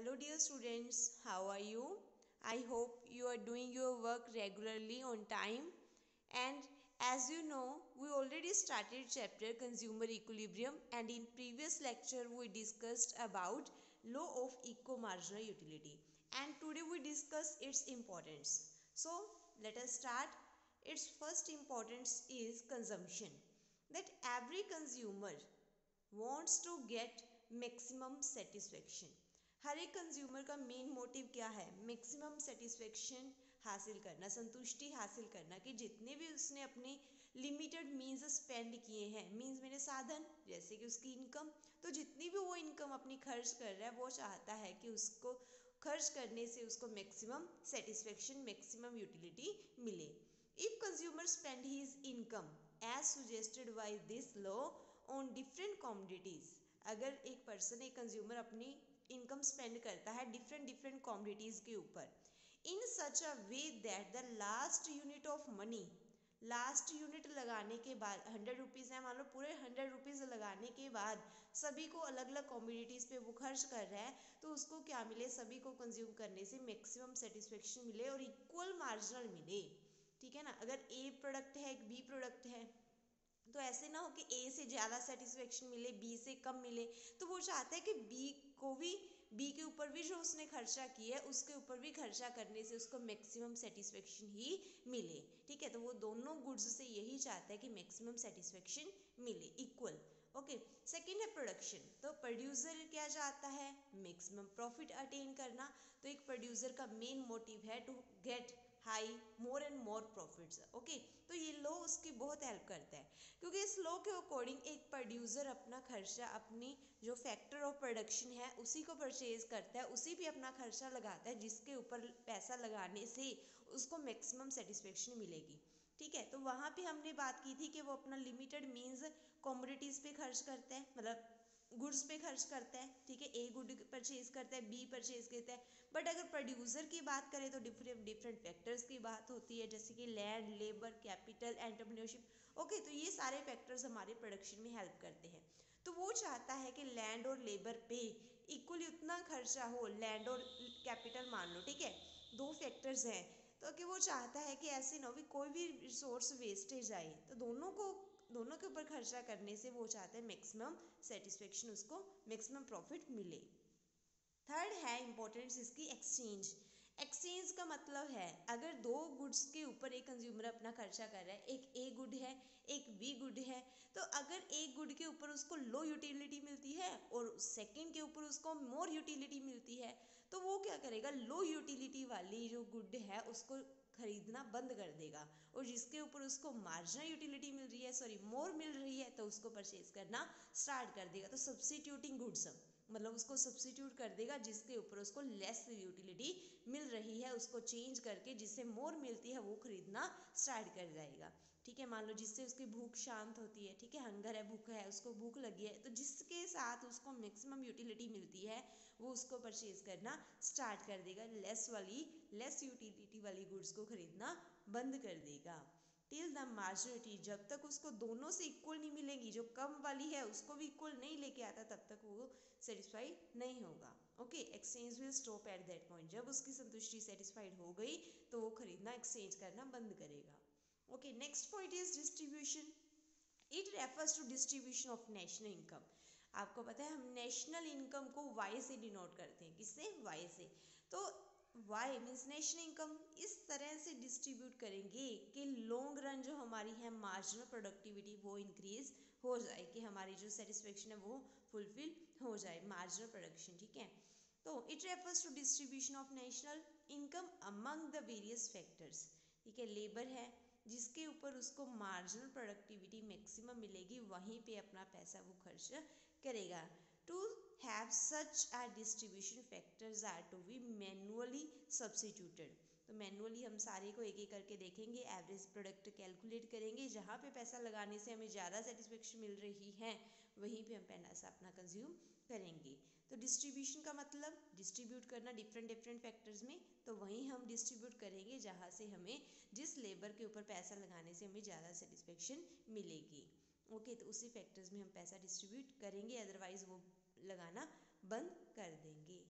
Hello dear students, how are you? I hope you are doing your work regularly on time and as you know we already started chapter consumer equilibrium and in previous lecture we discussed about law of eco marginal utility and today we discuss its importance. So let us start. Its first importance is consumption that every consumer wants to get maximum satisfaction हर एक consumer का main motive क्या है? Maximum satisfaction हासिल करना, संतुष्टि हासिल करना कि जितने भी उसने अपने लिमिटेड मीन्स स्पेंड किए हैं। मीन्स मेरे साधन, जैसे कि उसकी इनकम तो जितनी भी वो इनकम अपनी खर्च कर रहा है, वो चाहता है कि उसको खर्च करने से उसको मैक्सिमम सेटिस्फेक्शन मैक्सिमम यूटिलिटी मिले। If consumer spend his income as suggested by this law on different commodities अगर एक पर्सन एक कंज्यूमर अपनी इनकम स्पेंड करता है डिफरेंट डिफरेंट कॉमोडिटीज़ के ऊपर। In such a way that the last unit of money last unit लगाने के बाद हंड्रेड रुपीज़ है मान लो, पूरे हंड्रेड रुपीज़ लगाने के बाद सभी को अलग अलग कॉमोडिटीज़ पे वो खर्च कर रहा है तो उसको क्या मिले? सभी को कंज्यूम करने से मैक्सिमम सेटिस्फेक्शन मिले और इक्वल मार्जिनल मिले। ठीक है ना? अगर ए प्रोडक्ट है, एक बी प्रोडक्ट है तो ऐसे ना हो कि ए से ज़्यादा सेटिस्फेक्शन मिले बी से कम मिले तो वो चाहता है कि बी को भी बी के ऊपर भी जो उसने खर्चा किया है, उसके ऊपर भी खर्चा करने से उसको मैक्सिमम सेटिस्फेक्शन ही मिले। ठीक है? तो वो दोनों गुड्स से यही चाहता है कि मैक्सिमम सेटिस्फेक्शन मिले इक्वल ओके सेकेंड है प्रोडक्शन तो प्रोड्यूसर क्या चाहता है? मैक्सिमम प्रॉफिट अटेन करना। तो एक प्रोड्यूसर का मेन मोटिव है to get high more and more profits okay तो ये लॉ उसकी बहुत हेल्प करता है। क्योंकि इस लॉ के अकॉर्डिंग एक प्रोड्यूसर अपना खर्चा, अपनी जो फैक्टर ऑफ़ प्रोडक्शन है, उसी को परचेज करता है, उसी भी अपना खर्चा लगाता है, जिसके ऊपर पैसा लगाने से उसको मैक्सिमम सेटिस्फेक्शन मिलेगी। ठीक है? तो वहाँ पे हमने बात की थी कि वो अपना लिमिटेड मीन्स कॉमोडिटीज़ पे खर्च करता है मतलब गुड्स पे खर्च करता है, ठीक है? ए गुड परचेज करता है बी परचेज करता है। बट अगर प्रोड्यूसर की बात करें तो डिफरेंट डिफरेंट फैक्टर्स की बात होती है, जैसे कि land labour capital entrepreneurship okay तो ये सारे फैक्टर्स हमारे प्रोडक्शन में हेल्प करते हैं। तो वो चाहता है कि लैंड और लेबर पे इक्वली उतना खर्चा हो लैंड और कैपिटल मान लो, ठीक है? दो फैक्टर्स हैं। तो कि वो चाहता है कि ऐसे ना भी कोई भी रिसोर्स वेस्टेज आए। तो दोनों को दोनों के ऊपर खर्चा करने से वो चाहते हैं मैक्सिमम सेटिस्फेक्शन उसको मैक्सिमम प्रॉफिट मिले। थर्ड है इम्पोर्टेंस इसकी एक्सचेंज एक्सचेंज का मतलब है, अगर दो गुड्स के ऊपर एक कंज्यूमर अपना खर्चा कर रहा है, एक ए गुड है, एक बी गुड है तो अगर एक गुड के ऊपर उसको लो यूटिलिटी मिलती है और सेकंड के ऊपर उसको मोर यूटिलिटी मिलती है तो वो क्या करेगा? लो यूटिलिटी वाली जो गुड है, उसको खरीदना बंद कर देगा और जिसके ऊपर उसको मार्जिनल यूटिलिटी मिल रही है सॉरी मोर मिल रही है तो उसको परचेज करना स्टार्ट कर देगा। तो सब्सिट्यूटिंग गुड्स मतलब उसको सब्सिट्यूट कर देगा जिसके ऊपर उसको लेस यूटिलिटी मिल रही है, उसको चेंज करके जिससे मोर मिलती है, वो खरीदना स्टार्ट कर जाएगा। ठीक है, मान लो जिससे उसकी भूख शांत होती है, ठीक है हंगर है, भूख है, उसको भूख लगी है तो जिसके साथ उसको मैक्सिमम यूटिलिटी मिलती है, वो उसको परचेज करना स्टार्ट कर देगा लेस वाली लेस यूटिलिटी वाली गुड्स को खरीदना बंद कर देगा। टिल द मार्जिनिटी जब तक उसको दोनों से इक्वल नहीं मिलेगी, जो कम वाली है, उसको भी इक्वल नहीं लेके आता, तब तक वो सेटिस्फाई नहीं होगा। Okay exchange will stop at that point जब उसकी संतुष्टि सेटिस्फाइड हो गई तो वो खरीदना एक्सचेंज करना बंद करेगा। Okay next point is distribution it refers to distribution of national income आपको पता है, हम नेशनल इनकम को वाई से डिनोट करते हैं। किससे? वाई से। तो वाई मीन्स नेशनल इनकम इस तरह से डिस्ट्रीब्यूट करेंगे कि लॉन्ग रन जो हमारी है मार्जिनल प्रोडक्टिविटी वो इंक्रीज हो जाए, कि हमारी जो सेटिस्फेक्शन है वो फुलफिल हो जाए मार्जिनल प्रोडक्शन ठीक है? तो it refers to distribution of national income among the various factors ठीक है? लेबर है जिसके ऊपर उसको मार्जिनल प्रोडक्टिविटी मैक्सिमम मिलेगी, वहीं पे अपना पैसा वो खर्च करेगा। To have such a distribution factors are to be manually substituted तो मैनुअली हम सारे को एक एक करके देखेंगे एवरेज प्रोडक्ट कैलकुलेट करेंगे, जहाँ पे पैसा लगाने से हमें ज़्यादा सेटिस्फेक्शन मिल रही है, वहीं पे हम पैसा अपना कंज्यूम करेंगे। तो डिस्ट्रीब्यूशन का मतलब डिस्ट्रीब्यूट करना डिफरेंट डिफरेंट फैक्टर्स में तो वहीं हम डिस्ट्रीब्यूट करेंगे जहाँ से हमें जिस लेबर के ऊपर पैसा लगाने से हमें ज़्यादा सेटिस्फेक्शन मिलेगी। ओके तो उसी फैक्टर्स में हम पैसा डिस्ट्रीब्यूट करेंगे अदरवाइज़ वो लगाना बंद कर देंगे।